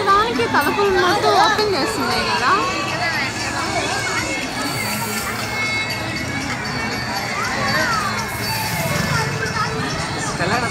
ఇలాంటి తలుపులు మొత్తం ఓపెన్ చేస్తున్నాయి కదా తెల్లడ